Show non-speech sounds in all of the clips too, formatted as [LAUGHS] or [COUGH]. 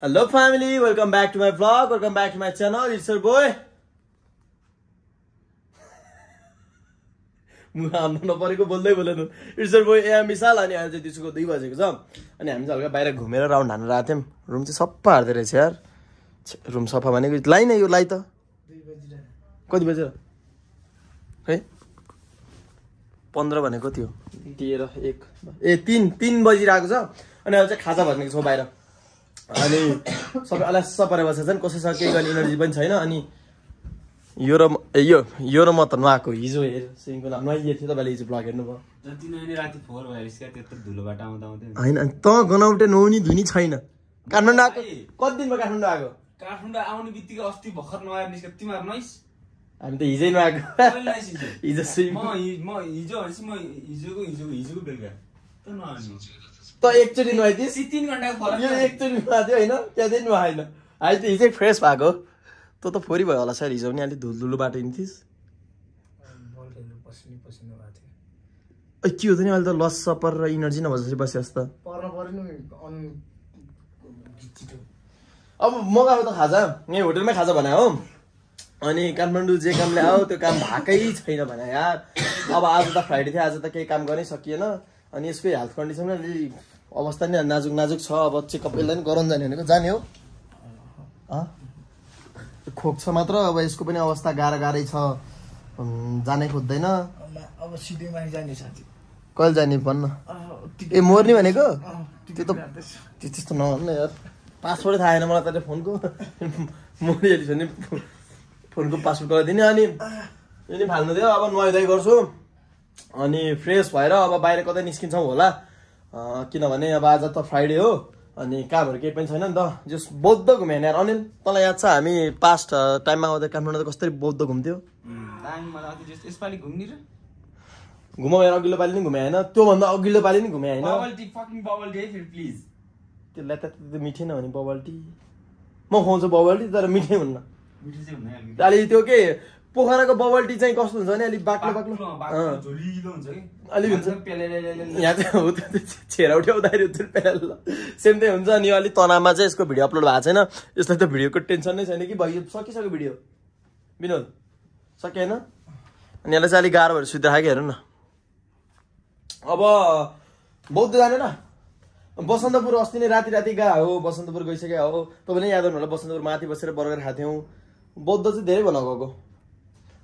Family, welcome back to my vlog, welcome back to my channel, it's your boy. मुखा हान्नु नपरेको बोल्दै बोलेन इट्स boy एम विशाल अनि अहिले चाहिँ दिउँसोको दुई बजेको छ अनि हामी चाहिँ हल्का बाहिर घुमेर राउन्ड हान्न आएको थियौँ रुम चाहिँ सफा हार्दो रहेछ यार। रुम सफा भनेको लाइ न यो लाइ त कति बजेर है। पन्ध्र भनेको थियो तेह्र एक। ए तिन तिन बजिरहेको छ अनि अहिले चाहिँ खाजा भनेको छौँ बाहिर। अनि सबै अलस्स परेर बसेको छन् कसैसँग केही गर्ने इनर्जी पनि छैन। अनि यो र यो यो र म त नुहाएको हिजो हेर स्विमिङ पुल नुहाइएको थियो तपाईँले हिजो ब्लग हेर्नुभयो होइन अनि त गनाउटे नुहाउने धुनी छैन। काठमाडौँ आएको कति दिनमा काठमाडौँ आएको? काठमाडौँ आउने बित्तिकै अस्ति भर्खर नआएर निस्क्यो तिमीहरू नैस हामी त हिजै नआइस [LAUGHS] हिजो? हिजो हिजोको हिजोको हिजोको बेलुका त नआउनु त एकचोटि नुहाइदिएस् सी तिन घन्टाको फरक यो एकचोटि नुहाएको थियो होइन त्यहाँदेखि नुहाएन। अहिले त हिजै फ्रेस भएको। तँ त फोरी भयो होला सर हिजो पनि अलिक धुलधुलो बाटो हिँड्थिस् के हो त नि अहिले त लस सपर र इनर्जी नभए जसरी बसिस् त। पर्न पऱ्यो नि अन अब मगाएको त खाजा। यहीँ होटेलमै खाजा भने हो। अनि काठमाडौँ जे कामले आयो त्यो काम भएकै छैन भने यार। अब आज त फ्राइडे थियो आज त केही काम गर्नै सकिएन। अनि यसको हेल्थ कन्डिसन अलि अवस्था नि नाजुक नाजुक छ अब चेकअप यसलाई पनि गराउनु जाने भनेको जाने हो। अँ? खोक्छ मात्र अब यसको पनि अवस्था गाह्रो गाह्रै छ। जानै खोज्दैन। अब सिधै जाने साथी। कहिले जाने भन्न? ए मर्ने भनेको? त्यो त त्यो त्यस्तो नभन्नु यार। पासवर्डै थाहा छैन मलाई त फोनको। [LAUGHS] मरिहालिस भने फोनको पासवर्ड गराइदिने अनि नि फाल्नु थियो अब नुहाइधुवाइ गर्छु। अनि फ्रेस भएर अब बाहिर कतै निस्किन्छौँ होला। किनभने अब आज त फ्राइडे हो अनि कामहरू केही पनि छैन नि त। जस बौद्ध घुम्यो भने यार अनिल तँलाई याद छ हामी पास्ट टाइममा आउँदा काठमाडौँ त कसरी बौद्ध घुम्थ्यो? घुमाउ यार अघिल्लो पालि नि घुमे होइन? त्योभन्दा अघिल्लो पालि नि घुमे होइन? त्यसलाई त त्यो मिठै नहुने बबल टी म खुवाउँछु बबल टी तर मिठै हुन्न। अलि त्यो के पोखराको बबल टी चाहिँ कस्तो हुन्छ भने अलिक बाक्लो बाक्लो। हुन्छ कि? अलिक हुन्छ। पेलेलेलेले। यहाँ चाहिँ हो त्यो छेरा उठ्याउँदाखेरि हुन्छ नि पेल सेम त्यही हुन्छ अनि अलिक तनावमा चाहिँ यसको भिडियो अपलोड भएको छैन। यसलाई त भिडियोको टेन्सन नै छैन कि भयो सकिसक्यो भिडियो। विनोद सक्यो होइन? अनि यसलाई चाहिँ अलिक गाह्रो भएर सुत्दै कि हेर्नु न। अब बौद्ध जाने र बसन्तपुर अस्ति नै राति राति गएको हो बसन्तपुर गइसक्यो हो। तपाईँले याद गर्नु होला बसन्तपुर माथि बसेर बर्गर खाएको थियौँ। बौद्ध चाहिँ धेरै बनाएको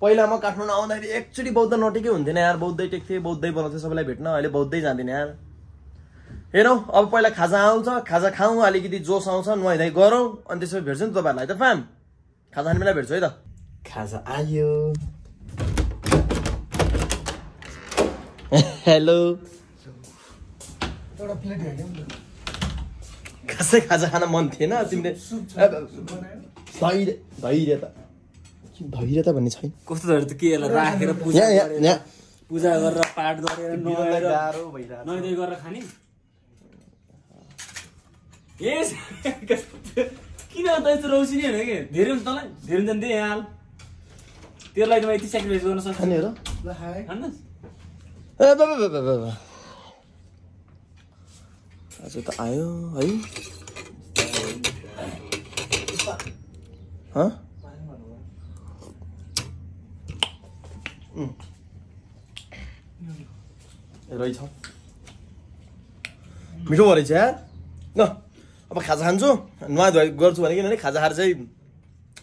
पहिला म काठमाडौँ आउँदाखेरि एकचोटि बौद्ध नटेकै हुन्थेन यार। बौद्धै टेक्थेँ बौद्धै बनाउँथेँ सबैलाई भेट्न। अहिले बौद्धै जाँदैन यार। हेरौँ अब पहिला खाजा आउँछ खाजा खाउँ अलिकति जोस आउँछ नुहाइधुवाइ गरौँ अनि त्यसपछि भेट्छु नि तपाईँहरूलाई। त फ्याम खाजा खाने बेला भेट्छु है त। खाजा आयो। हेलो एउटा प्लेट कसै खाजा खान मन थिएन तिमीले। धैर्य धैर्य त। धैर्यता भन्ने छैन। कस्तो त के यसलाई राखेर पूजा पूजा गरेर पाठ गरेर नुहाएर गरेर खाने? यस [LAUGHS] किन त यस्तो रौसिनी होइन कि? धेरै हुन्छ तँलाई? धेरै हुन्छ नि त्यही हाल। तेरो लागि त म यति सेक्रिफाइस गर्न सक्छु। बाबा आज त आयो है हँ? उम्. ए, रहेछ मिठो भयो रहेछ यार ल अब खाजा खान्छु नुहाइ धुवाइ गर्छु भने किनभने खाजा खाएर चाहिँ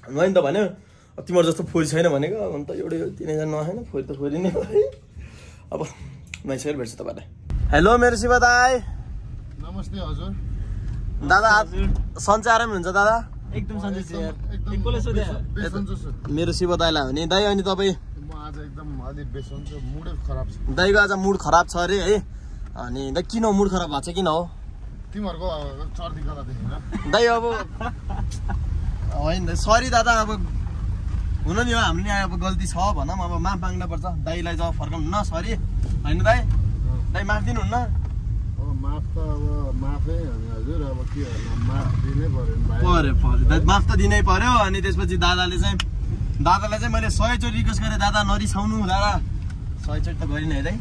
नुहाइ नि त भन्यो अब तिम्रो जस्तो फोरी छैन भनेको अन्त एउटै तिनैजना नुहाएन फोरी त फोरी नै अब नुहाइसकेर भेट्छु तपाईँलाई हेलो मेरो शिव दाई नमस्ते हजुर दादा सन्चै आरामै हुन्छ दादा एकदम सन्चै मेरो शिव दाईलाई हो नि दाई अनि तपाईँ म आज एकदम अलिक बेसन्चो मुडै खराब छ। दाईको आज मुड खराब छ अरे है? अनि दाइ किन मुड खराब भएको छ? किन हो? तिमीहरूको गला देखेर दाइ अब होइन सरी दादा अब हुन नि हो हाम्रो नि अब गल्ती छ भनौँ अब माफ माग्न पर्छ दाईलाई जब फर्काउनु न सरी होइन दाई दाई माफ दिनुहुन्न। माफ त अब माफै हजुर अब के माफ दिनै पऱ्यो माफ त दिनै पऱ्यो अनि त्यसपछि दादाले चाहिँ दादालाई चाहिँ मैले सयचोटि रिक्वेस्ट गरेँ दादा नरिसाउनु दादा। सयचोटि त गरिनँ है दाइ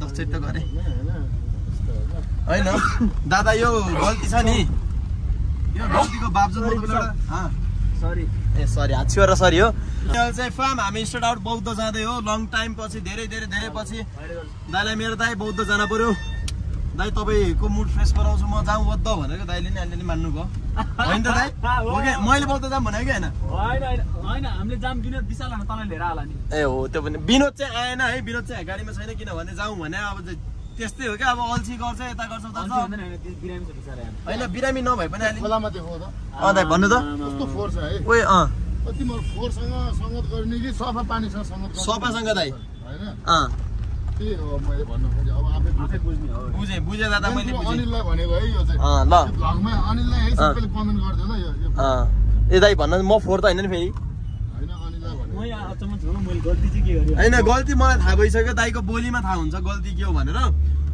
दसचोटि त गरेँ। होइन? दादा यो गल्ती छ नि। यो गल्तीको बावजुद अँ। सरी ए सरी हात छियो र सरी हो। चाहिँ फार्म हामी स्टार्ट आउट बौद्ध जाँदै हो। लङ टाइम पछि धेरै धेरै धेरै पछि। दाइलाई मेरो दाइ बौद्ध जान पर्यो दाइ तपाईँको मुड फ्रेस गराउँछु म जाउँ बद्ध भनेको दाइले नि अलिअलि मान्नु भयो होइन त दाइ [LAUGHS] हो कि? मैले बौद्ध जाऊँ भनेको कि होइन? हामीले जाम विनोद विशाल तँलाई लिएर आला नि। ए हो त्यो पनि। विनोद चाहिँ आएन है विनोद चाहिँ गाडीमा छैन किनभने जाउँ भने अब चाहिँ त्यस्तै हो क्या अब अल्छी गर्छ यता गर्छ होइन, बिरामी नभए पनि अँ दाइ भन्नु त। ओए अँ? सफासँग दाइ त्यही हो मैले भन्नु खोजेँ? अब आफै आफै बुझेँ बुझ्ने हो। बुझेँ बुझेँ दादा मैले त्यो बुझेँ। अनिललाई भनेको है यो चाहिँ। अँ ल। त्यो भ्लगमा अनिललाई है सबैले कमेन्ट गरिदियो ल यो यो अँ। ए दाइ भन्न म फोहोर त होइन नि फेरि। होइन गल्ती चाहिँ के गरेँ? होइन गल्ती मलाई थाहा भइसक्यो दाइको बोलीमा थाहा हुन्छ गल्ती के हो भनेर।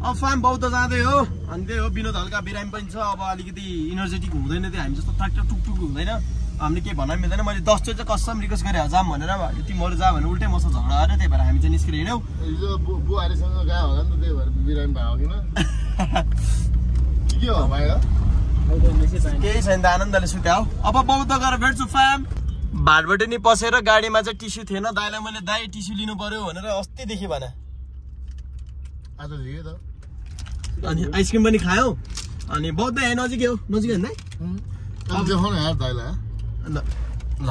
अब फार्म बौद्ध जाँदै हो। अनि त्यही हो विनोद हल्का बिरामी पनि छ अब अलिकति इनर्जेटिक हुँदैन त्यो हामी जस्तो ट्र्याक्टर टुकटुक हुँदैन। हामीले केही भन्न मिल्दैन। मैले दसचोटि चाहिँ कसम रिक्वेस्ट गरेँ जाम भनेर अब तिमीहरू जा भने उल्टै मसँग झगडा अरे त्यही भएर हामी चाहिँ निस्केर हिँड्यौँ। बुहारीसँग होला नि त त्यही भएर बिरामी [LAUGHS] के के हो भाइ। केही छैन त आनन्दले सुत्या हो अब बौद्ध गएर भेट्छु फ्याम। भाटबाट नि पसेर गाडीमा चाहिँ टिस्यु थिएन। दाइलाई मैले दाइ टिस्यु लिनु पर्यो भनेर अस्तिदेखि भने। आज त। अनि आइसक्रिम पनि खायौ। अनि बौद्ध यहाँ नजिकै हो। नजिकै होइन दाइ ल ल।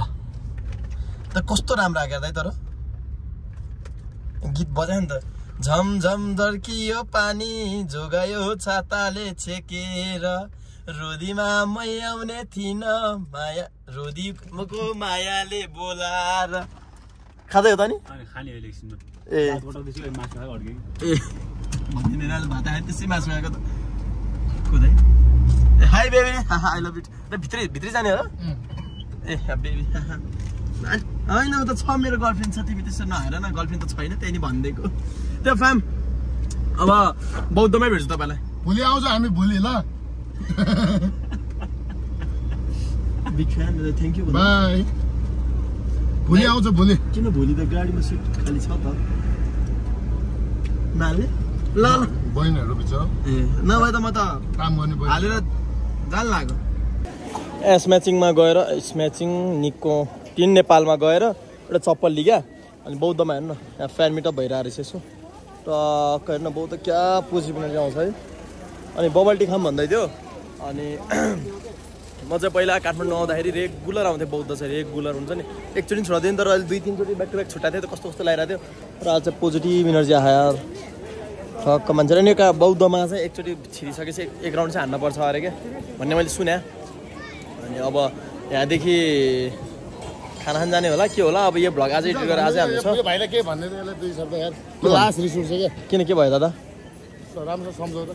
त कस्तो राम्रो आएको दाइ तर? गीत बजायो नि त। झमझम दर्कियो पानी जोगायो छाताले छेकेर। रोदीमा मै आउने थिइन माया रोदीको मायाले बोलाएर। खाँदै हो त नि ए। मासु त्यसै आएको त। Hi baby I love it भित्रै भित्रै जाने हो? ए बेबी होइन ऊ त छ मेरो गर्लफ्रेन्ड छ तिमी त्यसो नहेर न गर्लफ्रेन्ड त छैन त्यही नि भनिदिएको त्यो फ्याम अब बौद्धमै भेट्छु तपाईँलाई भोलि आउँछ हामी भोलि ल big fan thank you bye भोलि आउँछ भोलि किन भोलि त गाडीमा सिट खाली छ त ल बहिनीहरू ए नभए त म त काम गर्ने हालेर जान लाग्यो एस म्याचिङमा गएर एस म्याचिङ निको तिन नेपालमा गएर एउटा चप्पल लिग्या। अनि बौद्धमा हेर्नु न यहाँ फ्यान मिटअप भइरहेको रहेछ यसो। टक्क हेर्नु बौद्ध क्या पोजी बनाएर आउँछ है। अनि बबल टी खाम भन्दै थियो। अनि म चाहिँ पहिला काठमाडौँ आउँदाखेरि रेगुलर आउँथेँ बौद्ध चाहिँ रेगुलर हुन्छ नि। एकचोटि छोड्दैन तर अहिले दुई तिनचोटि ब्याक टु ब्याक छुट्टाएको थियो कस्तो कस्तो लागिरहेको थियो। र आज चाहिँ पोजिटिभ इनर्जी आयो ठक्क मान्छेले नि बौद्धमा चाहिँ एकचोटि छिरिसकेपछि एक राउन्ड चाहिँ हान्नुपर्छ अरे क्या भन्ने मैले सुने। अनि अब यहाँदेखि खाना खान जाने होला के होला? अब यो भ्लग आजै एडिट गरेर आजै हाल्नु छ। भाइलाई के भन्ने लास्ट रिस उठ्छ क्या? किन के भयो दादा? राम्रो सम्झौ त।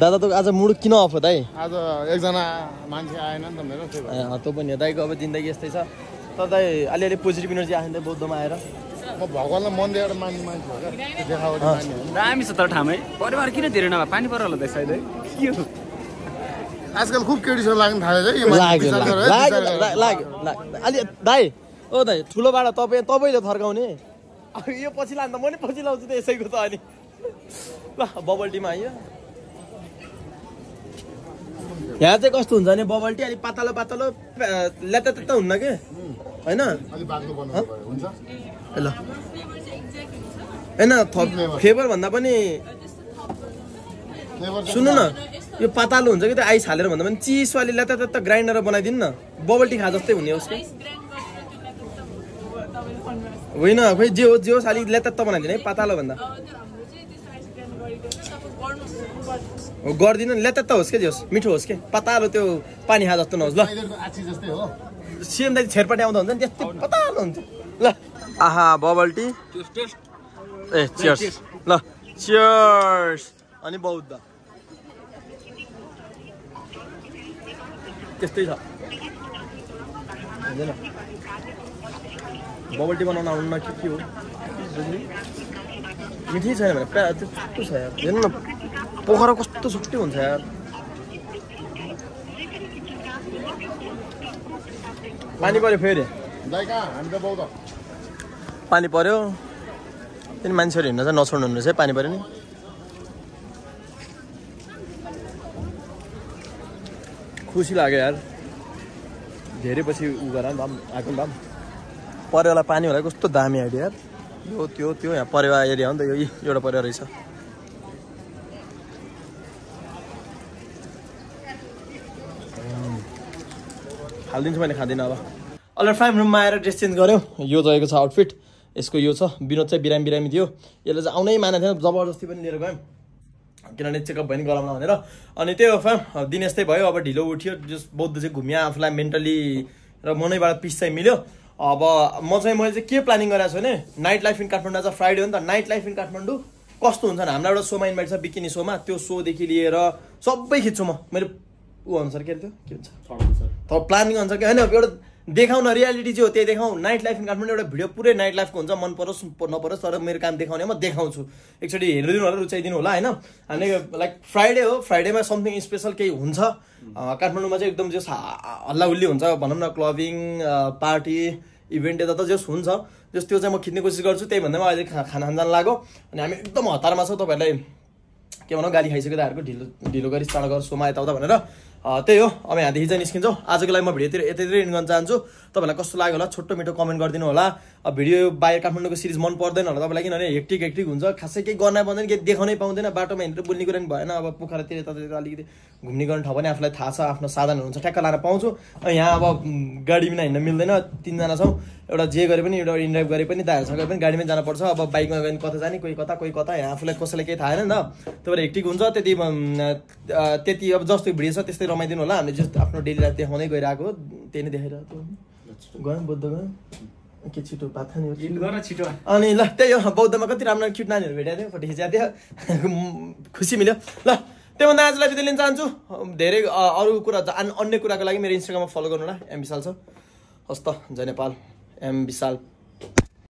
दादा त आज मुड किन अफ हो दाइ? आज एकजना मान्छे आएन नि त मेरो त्यही भएर। ए, त्यो पनि हो। दाइको अब जिन्दगी यस्तै छ। तर दाइ अलिअलि पोजिटिभ इनर्जी आयो नि त बौद्धमा आएर। म भगवान्लाई मन दिएर मान्ने मान्छे हो क्या। दामी छ तर ठाउँै परिवार किन धेरै नभए? पानी परेर होला त सायद। है के हो? आजकल खुब केटीसँग लाग्नु थाल्यो है यो मान्छे लाग्यो लाग्यो। अलि दाइ ओ दाइ ठुलो बाडा तपाईँ तपाईँले थर्काउने। यो पछि लान्छ म नि पछि लाउँछु त यसैको त अनि। ल बबल टीमा आइयो। यहाँ चाहिँ कस्तो हुन्छ भने बबल टी अलिक पातलो पातलो ल्यात्त हुन्न कि? होइन? ल। होइन थप फ्लेभर भन्दा पनि सुन्नु न। यो पातालो हुन्छ कि त्यो आइस हालेर भन्दा पनि चिसवाली ल्यात्त ग्राइन्डर बनाइदिनु न। बबल टी खा जस्तै हुने उसको। होइन खोइ जे होस् जे होस् अलिक ल्यात्त बनाइदिनु है पातालो भन्दा। हो गरिदिनु नि ल्यात्त होस् क्या जे होस् मिठो होस् के? पातालो त्यो पानी खा जस्तो नहोस् ल। हो। सिएम दाइ छेरपाटी आउँदा हुन्छ नि त्यस्तै पातालो हुन्छ। ल। आहा बबल टी। ए चियर्स ल चियर्स अनि बौद्ध। त्यस्तै छ। बुझेन बबल टी बनाउन आउनु के के हो? मिठै छैन भने प्या त्यो कस्तो छ यार। हेर्नु न पोखरा कस्तो छुट्टै हुन्छ यार। पानी पऱ्यो फेरि। पानी पऱ्यो त्यहाँदेखि मान्छेहरू हिँड्न चाहिँ नछोड्नु रहेछ है पानी पऱ्यो नि। खुसी लाग्यो यार। धेरै पछि उ गर नि आएको नि त परेवालाई पानी होला कस्तो दामी आइडिया यार। यो त्यो त्यो यहाँ परेवा एरिया हो नि त यो एउटा परेवा रहेछ। हालिदिन्छु मैले खाँदिनँ अब। अलरेडी फाइभ रुममा आएर ड्रेस चेन्ज गऱ्यौँ। यो रहेको छ आउटफिट यसको यो छ। विनोद चाहिँ बिरामी बिरामी थियो। यसले चाहिँ आउनै मानेको थिएन जबरजस्ती पनि लिएर गयौँ। किनभने चेकअप भयो नि गराउन भनेर अनि त्यही हो फ्याम दिन यस्तै भयो अब ढिलो उठ्यो जस बौद्ध चाहिँ घुम्यो आफूलाई मेन्टली र मनैबाट पिस चाहिँ मिल्यो। अब म चाहिँ मैले चाहिँ के प्लानिङ गरेको छु भने नाइट लाइफ इन काठमाडौँ आज फ्राइडे हो नि त। नाइट लाइफ इन काठमाडौँ कस्तो हुन्छ हाम्रो एउटा सोमा इन्भाइट छ बिकिनी सोमा त्यो सोदेखि लिएर सबै खिच्छु म। मैले ऊ अनुसार के अरे त्यो? के भन्छ? त प्लानिङ अनुसार कि होइन एउटा देखाउन रियालिटी चाहिँ हो त्यही देखाउँ। नाइट लाइफ इन काठमाडौँ एउटा भिडियो पुरै नाइट लाइफको हुन्छ। मन परोस् नपरोस् तर मेरो काम देखाउने म देखाउँछु। एकचोटि हेरिदिनु होला रुचाइदिनु होला होइन? हामीले लाइक फ्राइडे हो। फ्राइडेमा समथिङ स्पेसल केही हुन्छ। काठमाडौँमा चाहिँ एकदम जस हल्ला हुल्ली हुन्छ। भनौँ न क्लबिङ पार्टी इभेन्ट यता त जस हुन्छ। जस त्यो चाहिँ म खिच्ने कोसिस गर्छु। त्यही भन्दा म अहिले खाना खान जान लाग्यो। अनि हामी एकदम हतारमा छौँ। तपाईँहरूलाई के भनौँ गाली खाइसक्यो दाहरूको ढिलो ढिलो गरी चाँडो गर सोमा यताउता भनेर। त्यही हो। अब यहाँदेखि चाहिँ निस्किन्छौँ। आजको लागि म भिडियोतिर यतैतिर इन्ड गर्न चाहन्छु। तपाईँलाई कस्तो लाग्यो होला? छोटो मिठो कमेन्ट गरिदिनु होला। अब भिडियो बाहिर काठमाडौँको सिरिज मन पर्दैन होला तपाईँलाई किनभने हेक्टिक हेक्टिक हुन्छ। खासै केही गर्न पाउँदैन केही देखाउनै पाउँदैन। बाटोमा हिँडेर बोल्ने कुरा नि भएन। अब पोखरातिर यतातिर अलिकति घुम्ने गर्ने ठाउँ पनि आफूलाई थाहा छ आफ्नो साधनहरू हुन्छ। ठ्याक्क लाएर पाउँछु। यहाँ अब गाडी बिना हिँड्न मिल्दैन। तिनजना छौँ। एउटा जे गरे पनि एउटा इन्ड्राइभ गरे पनि दाइहरूसँग गरे पनि गाडीमै जानुपर्छ। अब बाइकमा गयो भने कता जाने कोही कता कोही कता। यहाँ आफूलाई कसैलाई केही थाहा छैन नि त। भएर हेक्टिक हुन्छ त्यति त्यति अब जस्तो भिडियो छ त्यस्तै रमाइदिनु होला। हामीले जस्तो आफ्नो डेली लाइफ देखाउँदै गइरहेको त्यही नै देखाइरहेको। गयौँ बुद्ध गयौँ के छिटो भात खाने अनि ल त्यही हो। बौद्धमा कति राम्रो क्युट नानीहरू भेटेको थियो फोटो खिचेको थियो। [LAUGHS] खुसी मिल्यो। ल त्योभन्दा आजलाई बिदा लिन चाहन्छु। धेरै अरू कुरा अन- अन्य कुराको लागि मेरो इन्स्टाग्राममा फलो गर्नु होला। एम विशाल छ। हस् त जय नेपाल। एम विशाल